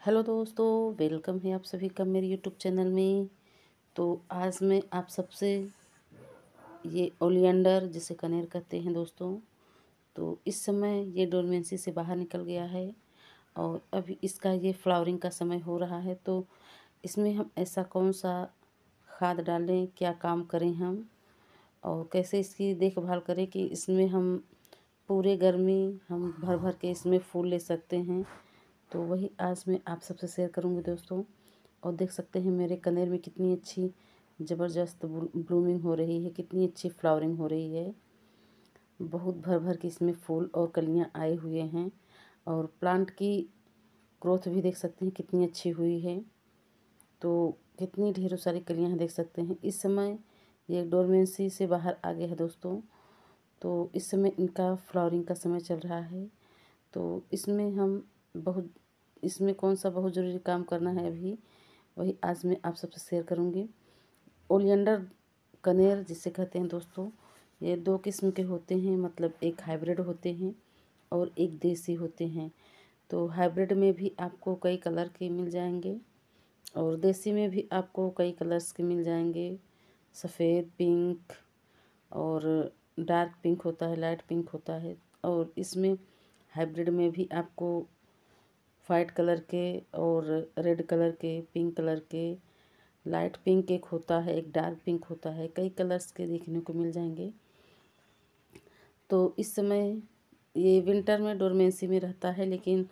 Hello दोस्तों, welcome है आप सभी का मेरे यूट्यूब चैनल में। तो आज मैं आप सबसे ये ओलियंडर जिसे कनेर कहते हैं दोस्तों तो इस समय ये डोरमेंसी से बाहर निकल गया है और अभी इसका ये फ्लावरिंग का समय हो रहा है। तो इसमें हम ऐसा कौन सा खाद डालें, क्या काम करें हम और कैसे इसकी देखभाल करें कि इसमें हम पूरे गर्मी हम भर भर के इसमें फूल ले सकते हैं। तो वही आज मैं आप सबसे शेयर करूँगी दोस्तों। और देख सकते हैं मेरे कनेर में कितनी अच्छी ज़बरदस्त ब्लूमिंग हो रही है, कितनी अच्छी फ्लावरिंग हो रही है। बहुत भर भर के इसमें फूल और कलियाँ आए हुए हैं और प्लांट की ग्रोथ भी देख सकते हैं कितनी अच्छी हुई है। तो कितनी ढेरों सारी कलियाँ देख सकते हैं। इस समय ये डोरमेंसी से बाहर आ गया है दोस्तों। तो इस समय इनका फ्लावरिंग का समय चल रहा है। तो इसमें हम बहुत इसमें कौन सा बहुत ज़रूरी काम करना है अभी, वही आज मैं आप सबसे शेयर करूँगी। ओलियंडर कनेर जिसे कहते हैं दोस्तों, ये दो किस्म के होते हैं मतलब एक हाइब्रिड होते हैं और एक देसी होते हैं। तो हाइब्रिड में भी आपको कई कलर के मिल जाएँगे और देसी में भी आपको कई कलर्स के मिल जाएँगे। सफ़ेद पिंक और डार्क पिंक होता है लाइट पिंक होता है और इसमें हाइब्रिड में भी आपको वाइट कलर के और रेड कलर के, पिंक कलर के, लाइट पिंक एक होता है, एक डार्क पिंक होता है, कई कलर्स के देखने को मिल जाएँगे। तो इस समय ये विंटर में डोरमेंसी में रहता है, लेकिन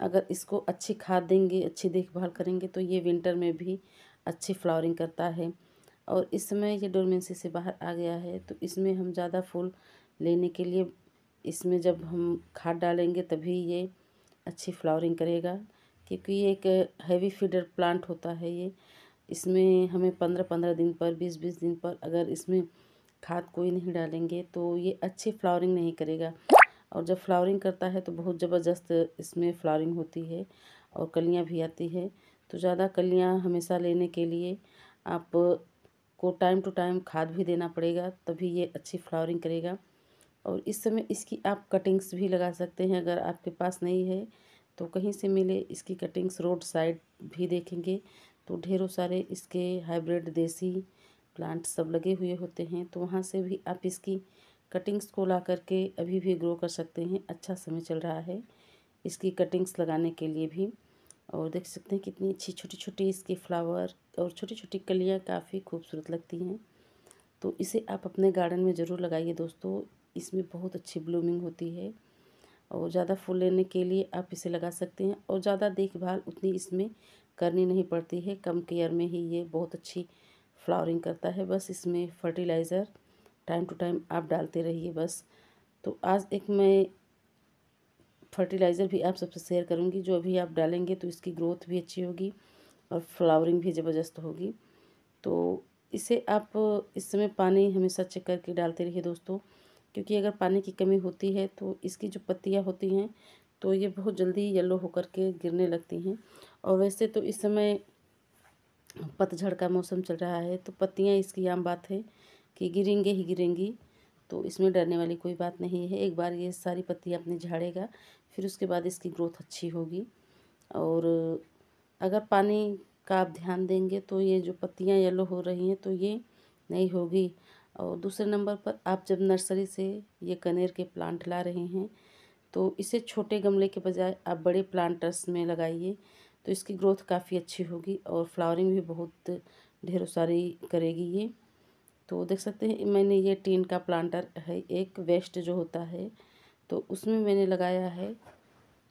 अगर इसको अच्छी खाद देंगे, अच्छी देखभाल करेंगे तो ये विंटर में भी अच्छी फ्लावरिंग करता है। और इस समय ये डोरमेंसी से बाहर आ गया है तो इसमें हम ज़्यादा फूल लेने के लिए, इसमें जब हम खाद डालेंगे, तभी ये अच्छी फ्लावरिंग करेगा, क्योंकि ये एक हैवी फीडर प्लांट होता है ये। इसमें हमें पंद्रह पंद्रह दिन पर बीस बीस दिन पर अगर इसमें खाद कोई नहीं डालेंगे तो ये अच्छी फ्लावरिंग नहीं करेगा। और जब फ्लावरिंग करता है तो बहुत ज़बरदस्त इसमें फ्लावरिंग होती है और कलियाँ भी आती है। तो ज़्यादा कलियाँ हमेशा लेने के लिए आप को टाइम टू टाइम खाद भी देना पड़ेगा, तभी ये अच्छी फ्लावरिंग करेगा। और इस समय इसकी आप कटिंग्स भी लगा सकते हैं अगर आपके पास नहीं है तो कहीं से मिले इसकी कटिंग्स रोड साइड भी देखेंगे। तो ढेरों सारे इसके हाइब्रिड देसी प्लांट सब लगे हुए होते हैं तो वहाँ से भी आप इसकी कटिंग्स को ला करके अभी भी ग्रो कर सकते हैं। अच्छा समय चल रहा है इसकी कटिंग्स लगाने के लिए भी। और देख सकते हैं कितनी अच्छी छोटी छोटी इसके फ्लावर और छोटी छोटी कलियाँ काफ़ी खूबसूरत लगती हैं। तो इसे आप अपने गार्डन में ज़रूर लगाइए दोस्तों। इसमें बहुत अच्छी ब्लूमिंग होती है और ज़्यादा फूल लेने के लिए आप इसे लगा सकते हैं और ज़्यादा देखभाल उतनी इसमें करनी नहीं पड़ती है, कम केयर में ही ये बहुत अच्छी फ्लावरिंग करता है। बस इसमें फर्टिलाइज़र टाइम टू टाइम आप डालते रहिए बस। तो आज एक मैं फर्टिलाइज़र भी आप सबसे शेयर करूँगी, जो अभी आप डालेंगे तो इसकी ग्रोथ भी अच्छी होगी और फ्लावरिंग भी ज़बरदस्त होगी। तो इसे आप इस समय पानी हमेशा चेक करके डालते रहिए दोस्तों। क्योंकि अगर पानी की कमी होती है तो इसकी जो पत्तियाँ होती हैं तो ये बहुत जल्दी येलो होकर के गिरने लगती हैं। और वैसे तो इस समय पतझड़ का मौसम चल रहा है तो पत्तियाँ इसकी आम बात है कि गिरेंगे ही गिरेंगी तो इसमें डरने वाली कोई बात नहीं है। एक बार ये सारी पत्तियाँ अपने झाड़ेगा, फिर उसके बाद इसकी ग्रोथ अच्छी होगी। और अगर पानी का आप ध्यान देंगे तो ये जो पत्तियाँ येलो हो रही हैं तो ये नहीं होगी। और दूसरे नंबर पर आप जब नर्सरी से ये कनेर के प्लांट ला रहे हैं तो इसे छोटे गमले के बजाय आप बड़े प्लांटर्स में लगाइए तो इसकी ग्रोथ काफ़ी अच्छी होगी और फ्लावरिंग भी बहुत ढेरों सारी करेगी ये। तो देख सकते हैं, मैंने ये टीन का प्लांटर है, एक वेस्ट जो होता है तो उसमें मैंने लगाया है।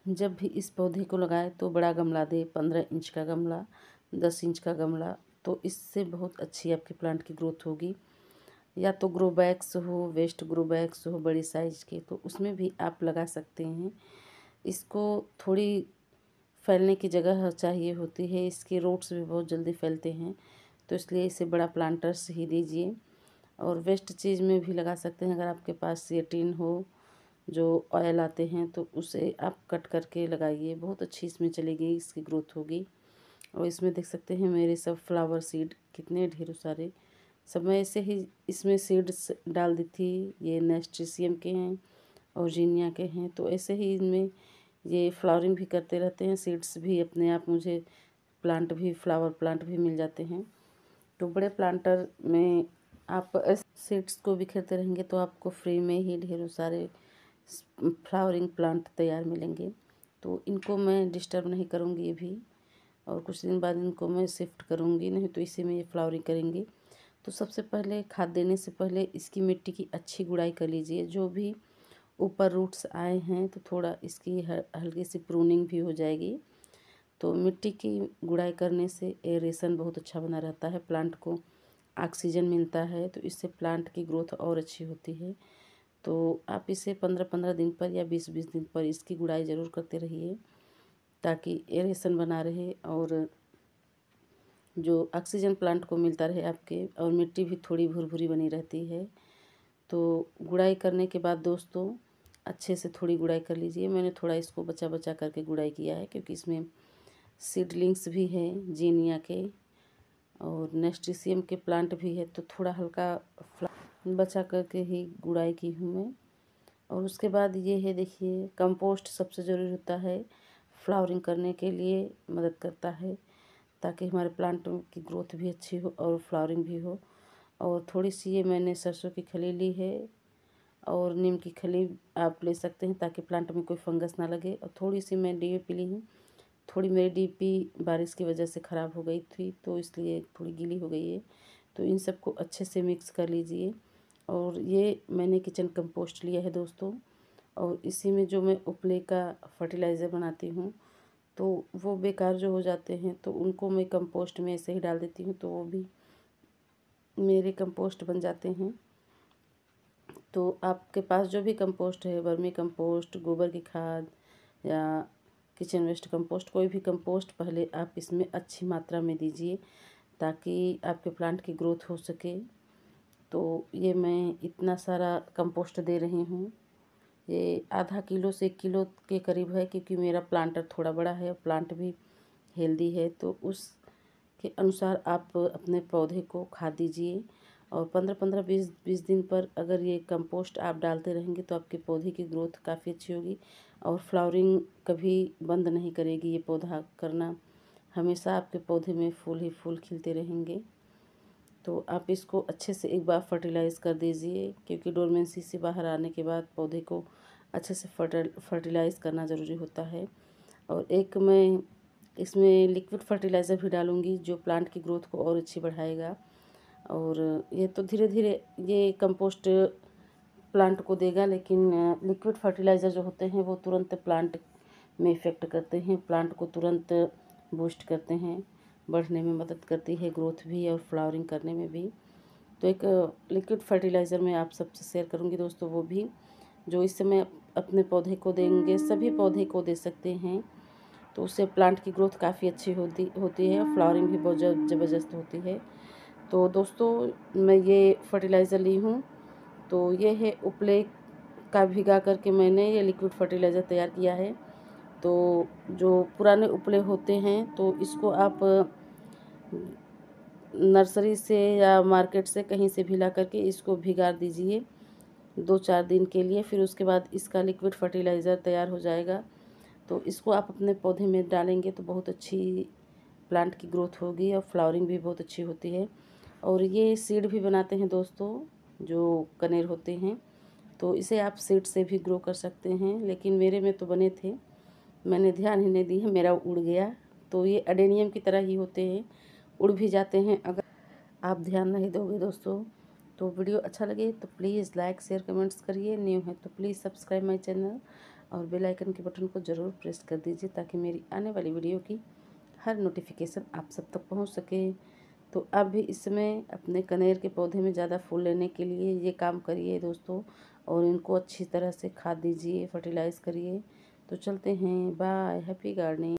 जब भी इस पौधे को लगाए तो बड़ा गमला दे, पंद्रह इंच का गमला, दस इंच का गमला तो इससे बहुत अच्छी आपके प्लांट की ग्रोथ होगी। या तो ग्रो बैग्स हो वेस्ट ग्रो बैग्स हो, बड़ी साइज़ के तो उसमें भी आप लगा सकते हैं। इसको थोड़ी फैलने की जगह चाहिए होती है। इसके रोट्स भी बहुत जल्दी फैलते हैं तो इसलिए इसे बड़ा प्लांटर्स ही दीजिए। और वेस्ट चीज़ में भी लगा सकते हैं, अगर आपके पास ये टीन हो, जो ऑयल आते हैं तो उसे आप कट करके लगाइए। बहुत अच्छी इसमें चलेगी, इसकी ग्रोथ होगी। और इसमें देख सकते हैं, मेरे सब फ्लावर सीड कितने ढेरों सारे सब मैं ऐसे ही इसमें सीड्स डाल दी थी, ये नेस्ट्रिसियम के हैं और जीनिया के हैं तो ऐसे ही इनमें ये फ्लावरिंग भी करते रहते हैं सीड्स भी अपने आप मुझे प्लांट भी फ्लावर प्लांट भी मिल जाते हैं। तो बड़े प्लांटर में आप सीड्स को बिखेरते रहेंगे तो आपको फ्री में ही ढेरों सारे फ्लावरिंग प्लांट तैयार मिलेंगे। तो इनको मैं डिस्टर्ब नहीं करूँगी ये भी, और कुछ दिन बाद इनको मैं शिफ्ट करूँगी, नहीं तो इसी में ये फ्लावरिंग करेंगी। तो सबसे पहले खाद देने से पहले इसकी मिट्टी की अच्छी गुड़ाई कर लीजिए। जो भी ऊपर रूट्स आए हैं तो थोड़ा इसकी हल्की सी प्रूनिंग भी हो जाएगी। तो मिट्टी की गुड़ाई करने से एरेशन बहुत अच्छा बना रहता है प्लांट को ऑक्सीजन मिलता है तो इससे प्लांट की ग्रोथ और अच्छी होती है। तो आप इसे पंद्रह पंद्रह दिन पर या बीस बीस दिन पर इसकी गुड़ाई ज़रूर करते रहिए, ताकि एरेशन बना रहे और जो ऑक्सीजन प्लांट को मिलता रहे आपके और मिट्टी भी थोड़ी भुरभुरी बनी रहती है। तो गुड़ाई करने के बाद दोस्तों, अच्छे से थोड़ी गुड़ाई कर लीजिए। मैंने थोड़ा इसको बचा बचा करके गुड़ाई किया है क्योंकि इसमें सीडलिंग्स भी हैं, जीनिया के और नेस्टिसियम के प्लांट भी है। तो थोड़ा हल्का बचा करके ही गुड़ाई की हूँ मैं। और उसके बाद ये है, देखिए कंपोस्ट सबसे ज़रूरी होता है। फ्लावरिंग करने के लिए मदद करता है। ताकि हमारे प्लांट की ग्रोथ भी अच्छी हो और फ्लावरिंग भी हो। और थोड़ी सी ये मैंने सरसों की खली ली है और नीम की खली आप ले सकते हैं ताकि प्लांट में कोई फंगस ना लगे। और थोड़ी सी मैं डी पी ली हूँ। थोड़ी मेरी डीपी बारिश की वजह से ख़राब हो गई थी तो इसलिए थोड़ी गीली हो गई है। तो इन सबको अच्छे से मिक्स कर लीजिए। और ये मैंने किचन कंपोस्ट लिया है दोस्तों। और इसी में जो मैं उपले का फर्टिलाइज़र बनाती हूँ तो वो बेकार जो हो जाते हैं तो उनको मैं कंपोस्ट में ऐसे ही डाल देती हूँ तो वो भी मेरे कंपोस्ट बन जाते हैं। तो आपके पास जो भी कंपोस्ट है, वर्मी कंपोस्ट गोबर की खाद या किचन वेस्ट कंपोस्ट कोई भी कंपोस्ट पहले आप इसमें अच्छी मात्रा में दीजिए, ताकि आपके प्लांट की ग्रोथ हो सके। तो ये मैं इतना सारा कंपोस्ट दे रही हूँ। ये आधा किलो से एक किलो के करीब है क्योंकि मेरा प्लांटर थोड़ा बड़ा है प्लांट भी हेल्दी है तो उस के अनुसार आप अपने पौधे को खाद दीजिए। और पंद्रह पंद्रह बीस बीस दिन पर अगर ये कंपोस्ट आप डालते रहेंगे तो आपके पौधे की ग्रोथ काफ़ी अच्छी होगी और फ्लावरिंग कभी बंद नहीं करेगी ये पौधा करना। हमेशा आपके पौधे में फूल ही फूल खिलते रहेंगे। तो आप इसको अच्छे से एक बार फर्टिलाइज़ कर दीजिए, क्योंकि डोरमेंसी से बाहर आने के बाद पौधे को अच्छे से फर्टल, फर्टिलाइज़ करना ज़रूरी होता है। और एक मैं इसमें लिक्विड फर्टिलाइज़र भी डालूँगी जो प्लांट की ग्रोथ को और अच्छी बढ़ाएगा। और ये तो धीरे धीरे ये कंपोस्ट प्लांट को देगा, लेकिन लिक्विड फर्टिलाइज़र जो होते हैं वो तुरंत प्लांट में इफ़ेक्ट करते हैं, प्लांट को तुरंत बूस्ट करते हैं, बढ़ने में मदद करती है ग्रोथ भी और फ्लावरिंग करने में भी। तो एक लिक्विड फर्टिलाइज़र मैं आप सबसे शेयर करूँगी दोस्तों वो भी, जो इस समय अपने पौधे को देंगे, सभी पौधे को दे सकते हैं। तो उससे प्लांट की ग्रोथ काफ़ी अच्छी होती होती है फ्लावरिंग भी बहुत ज़बरदस्त होती है। तो दोस्तों, मैं ये फर्टिलाइज़र ली हूँ। तो ये है उपले का भिगा करके मैंने ये लिक्विड फर्टिलाइज़र तैयार किया है। तो जो पुराने उपले होते हैं तो इसको आप, नर्सरी से या मार्केट से कहीं से भी ला करके इसको भिगा दीजिए। दो चार दिन के लिए, फिर उसके बाद इसका लिक्विड फर्टिलाइज़र तैयार हो जाएगा। तो इसको आप अपने पौधे में डालेंगे तो बहुत अच्छी प्लांट की ग्रोथ होगी और फ्लावरिंग भी बहुत अच्छी होती है। और ये सीड भी बनाते हैं दोस्तों, जो कनेर होते हैं। तो इसे आप सीड से भी ग्रो कर सकते हैं, लेकिन मेरे में तो बने थे। मैंने ध्यान ही नहीं दी है मेरा उड़ गया। तो ये अडेनियम की तरह ही होते हैं, उड़ भी जाते हैं। अगर आप ध्यान नहीं दोगे दोस्तों तो वीडियो अच्छा लगे तो प्लीज़ लाइक, शेयर, कमेंट्स करिए। न्यू है तो प्लीज़ सब्सक्राइब माई चैनल और बेल आइकन के बटन को ज़रूर प्रेस कर दीजिए ताकि मेरी आने वाली वीडियो की हर नोटिफिकेशन आप सब तक पहुँच सके। तो आप भी इसमें अपने कनेर के पौधे में ज़्यादा फूल लेने के लिए ये काम करिए दोस्तों और इनको अच्छी तरह से खाद दीजिए, फर्टिलाइज़ करिए। तो चलते हैं। बाय। Happy gardening.